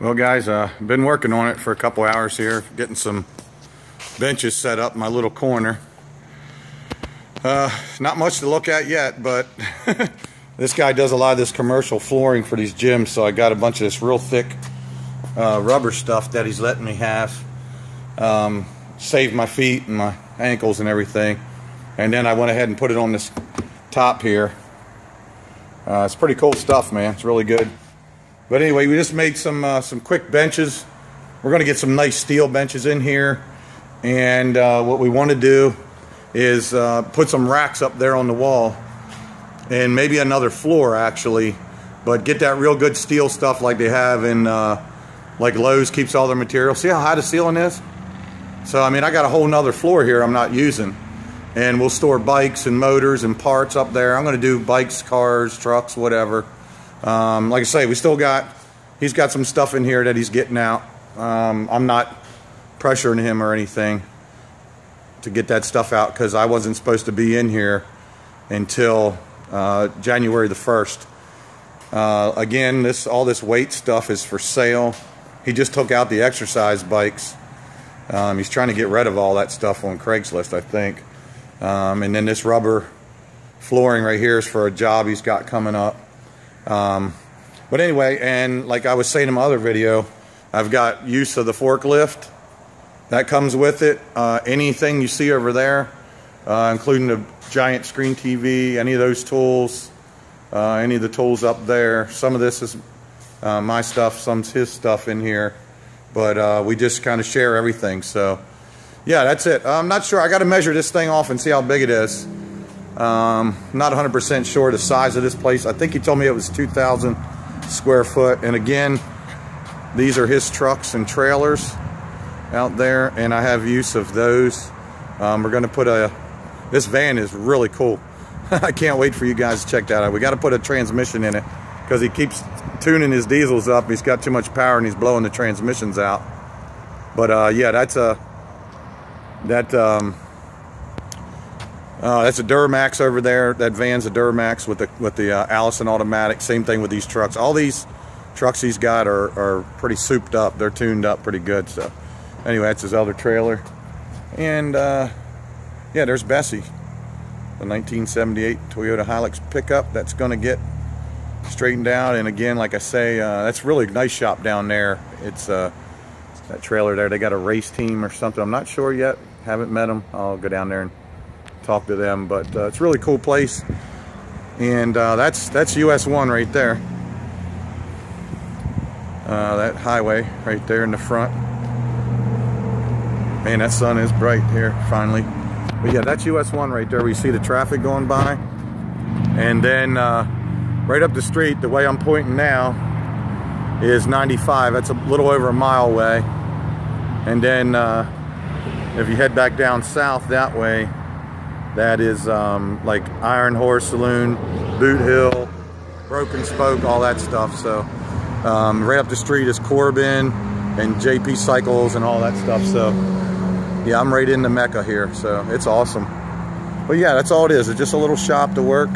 Well guys, uh, been working on it for a couple hours here, getting some benches set up in my little corner. Uh, not much to look at yet, but this guy does a lot of this commercial flooring for these gyms, so I got a bunch of this real thick uh, rubber stuff that he's letting me have. Um, save my feet and my ankles and everything. And then I went ahead and put it on this top here. Uh, it's pretty cool stuff, man. It's really good. But anyway, we just made some uh, some quick benches. We're going to get some nice steel benches in here. And uh, what we want to do is uh, put some racks up there on the wall. And maybe another floor, actually. But get that real good steel stuff like they have in, uh, like Lowe's keeps all their material. See how high the ceiling is? So, I mean, I got a whole nother floor here I'm not using. And we'll store bikes and motors and parts up there. I'm going to do bikes, cars, trucks, whatever. Um, like I say, we still got, he's got some stuff in here that he's getting out. Um, I'm not pressuring him or anything to get that stuff out because I wasn't supposed to be in here until uh, January the 1st. Uh, again, this all this weight stuff is for sale. He just took out the exercise bikes. Um, he's trying to get rid of all that stuff on Craigslist, I think. Um, and then this rubber flooring right here is for a job he's got coming up. Um, but anyway, and like I was saying in my other video, I've got use of the forklift. That comes with it. Uh, anything you see over there, uh, including the giant screen TV, any of those tools, uh, any of the tools up there. Some of this is uh, my stuff, some's his stuff in here. But uh, we just kind of share everything. So, yeah, that's it. I'm not sure. I got to measure this thing off and see how big it is. Um, not 100% sure the size of this place. I think he told me it was 2,000 square foot. And again, these are his trucks and trailers out there. And I have use of those. Um, we're going to put a, this van is really cool. I can't wait for you guys to check that out. We got to put a transmission in it because he keeps tuning his diesels up. He's got too much power and he's blowing the transmissions out. But uh, yeah, that's a, that, um, uh, that's a Duramax over there. That van's a Duramax with the with the uh, Allison automatic. Same thing with these trucks. All these trucks he's got are, are pretty souped up. They're tuned up pretty good. So anyway, that's his other trailer. And uh, yeah, there's Bessie, the 1978 Toyota Hilux pickup that's going to get straightened out. And again, like I say, uh, that's really a nice shop down there. It's uh, that trailer there. They got a race team or something. I'm not sure yet. Haven't met them. I'll go down there and talk to them. But uh, it's really cool place. And uh, that's that's US 1 right there. Uh, that highway right there in the front. Man, that sun is bright here, finally. But yeah, that's US 1 right there. We see the traffic going by. And then uh, right up the street, the way I'm pointing now, is 95. That's a little over a mile away. And then uh, if you head back down south that way, that is um, like Iron Horse Saloon, Boot Hill, Broken Spoke, all that stuff. So um, right up the street is Corbin and JP Cycles and all that stuff. So yeah, I'm right in the Mecca here. So it's awesome. But yeah, that's all it is. It's just a little shop to work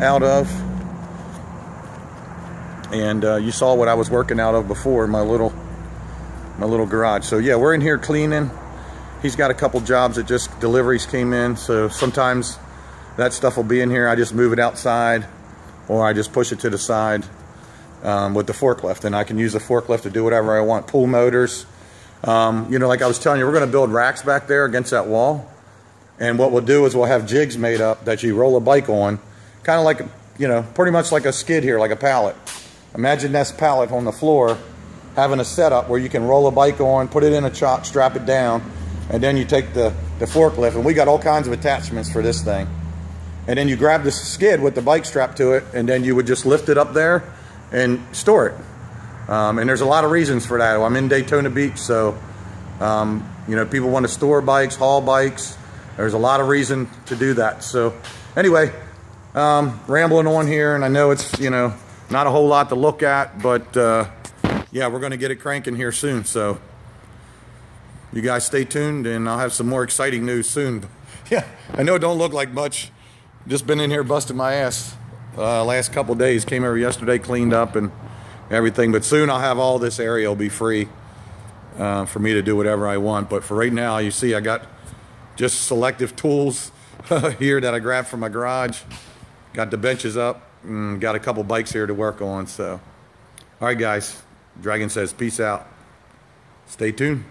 out of. And uh, you saw what I was working out of before, my little my little garage. So yeah, we're in here cleaning he's got a couple jobs that just deliveries came in. So sometimes that stuff will be in here. I just move it outside or I just push it to the side um, with the forklift. And I can use the forklift to do whatever I want. Pull motors. Um, you know, like I was telling you, we're going to build racks back there against that wall. And what we'll do is we'll have jigs made up that you roll a bike on. Kind of like, you know, pretty much like a skid here, like a pallet. Imagine this pallet on the floor having a setup where you can roll a bike on, put it in a chock, strap it down, and then you take the, the forklift, and we got all kinds of attachments for this thing. And then you grab the skid with the bike strap to it, and then you would just lift it up there and store it. Um, and there's a lot of reasons for that. I'm in Daytona Beach, so um, you know people want to store bikes, haul bikes. There's a lot of reason to do that. So anyway, um, rambling on here, and I know it's you know not a whole lot to look at, but uh, yeah, we're going to get it cranking here soon. So you guys stay tuned and I'll have some more exciting news soon. Yeah, I know it don't look like much. Just been in here busting my ass uh, last couple days. Came over yesterday, cleaned up, and everything. But soon I'll have all this area will be free uh, for me to do whatever I want. But for right now, you see I got just selective tools here that I grabbed from my garage. Got the benches up, and got a couple bikes here to work on. So, all right, guys. Dragon says, peace out. Stay tuned.